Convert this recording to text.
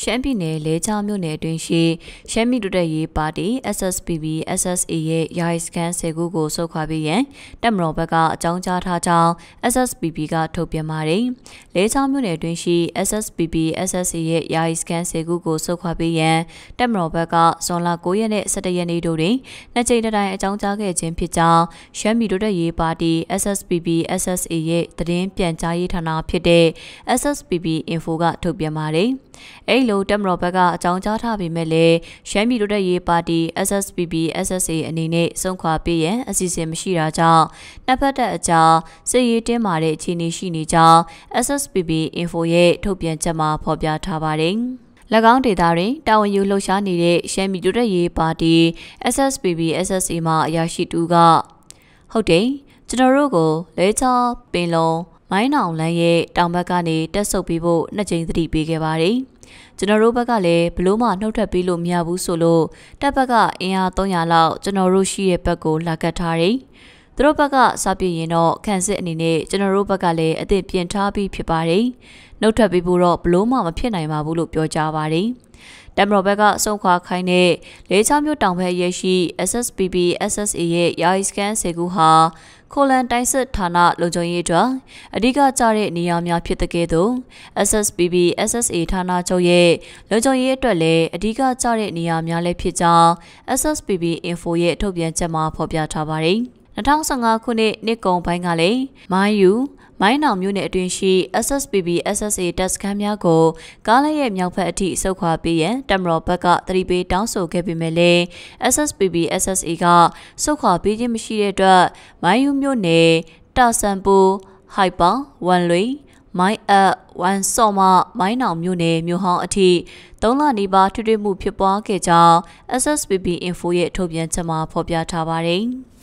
ရှမ်းပြည်နယ်လဲချောင်းမြို့နယ်အတွင်းရှိရှမ်းပြည်တိုတက်ရေးပါတီ SSPB SSA ရဲ့ယာယီစကန်၁၀ခုကိုဆုတ်ခွာပြီးရန်တက်မတော်ဘက်ကအကြောင်းကြားထားကြောင်း SSPB ကထုတ်ပြန်ပါတယ်။လဲချောင်းမြို့နယ်အတွင်းရှိ SSPB SSA ရဲ့ယာယီစကန်၁၀ခုကိုဆုတ်ခွာပြီးရန်တက်မတော်ဘက်ကဇွန်လ9ရက်နဲ့17ရက်နေ့တို့တွင်နှစ်ကြိမ်တိုင်အကြောင်းကြားခဲ့ခြင်းဖြစ်ကြောင်းရှမ်းပြည်တိုတက်ရေးပါတီ SSPB SSA ရဲ့သတင်းပြန်ကြားရေးဌာနဖြစ်တဲ့ SSPB Info ကထုတ်ပြန်ပါတယ်။အဲ့လိုတက်မတော်ဘက်ကအကြောင်းကြားထားပေမဲ့လည်းရှမ်းပြည်တိုးတက်ရေးပါတီ SSPB SSA အနေနဲ့စုံခွာပေးရန်အစီအစဉ်မရှိတာကြောင့်နှစ်ဖက်တပ်အကြားစစ်ရေးတင်းမာတဲ့အခြေအနေရှိနေကြောင်း SSPB Info ရဲ့ထုတ်ပြန်ချက်မှာဖော်ပြထားပါတယ်။၎င်းဒေသတွင်တာဝန်ယူလှုပ်ရှားနေတဲ့ရှမ်းပြည်တိုးတက်ရေးပါတီ SSPB SSA မှအရာရှိတူကဟုတ်တယ်ကျွန်တော်တို့ကိုလဲချပင်လုံးမိုင်းနောင်လန်းရဲ့တောင်ဘက်ကနေတက်ဆုပ်ပြီးဖို့နှစ်ကြိမ်သတိပေးခဲ့ပါတယ်။ ကျွန်တော်တို့ဘက်ကလည်းဘလို့မှနှုတ်ထွက်ပြီးလို့မရဘူးဆိုလို့တပ်ဘက်ကအင်အား300လောက်ကျွန်တော်တို့ရှိရဲ့ဘက်ကိုလာကတ်ထားတယ်။သူတို့ဘက်ကစပြရင်တော့ခန့်စစ်အနေနဲ့ကျွန်တော်တို့ဘက်ကလည်းအသင့်ပြင်ထားပြီးဖြစ်ပါတယ်။နှုတ်ထွက်ပြီးဖို့တော့ဘလို့မှမဖြစ်နိုင်ပါဘူးလို့ပြောကြားပါတယ်။ တမတော်ဘက်ကအဆုံးခွာခိုင်းတဲ့လေးချောင်းမြို့တောင်ဘက်ရဲရှိ SSPB SSA ရဲ့ယာယီစကန်စေကူဟာခိုလန်တိုင်းစစ်ဌာနလုံခြုံရေးအတွက်အဓိကကျတဲ့နေရာများဖြစ်တဲ့ကဲ့သို့ SSPB SSA ဌာနချုပ်ရဲ့လုံခြုံရေးအတွက်လည်းအဓိကကျတဲ့နေရာများလည်းဖြစ်ကြောင်း SSPB Info ရဲ့ထုတ်ပြန်ချက်မှာဖော်ပြထားပါတယ်။ 2015ခုနှစ်နှစ်ကုန်ပိုင်းကလည်းမိုင်းယူမိုင်းနောင်မြို့နယ်အတွင်းရှိ SSPB SSA တပ်စခန်းများကိုကားလက်ရဲ့မြောက်ဖက်အထိစုပ်ခွာပေးရန်တမတော်ဘက်ကသတိပေးတောင်းဆိုခဲ့ပေမဲ့လည်း SSPB SSA ကစုပ်ခွာပေးခြင်းမရှိတဲ့အတွက်မိုင်းယူမြို့နယ်တာဆန်ပူဟိုက်ပါဝန်လွေမိုင်းအပ်ဝန်စော့မမိုင်းနောင်မြို့နယ်မြို့ဟောင်းအထိ၃လနီးပါးထွေထွေမှုဖြစ်ပွားခဲ့ကြောင်း SSPB Info ရဲ့ထုတ်ပြန်ချက်မှာဖော်ပြထားပါတယ်။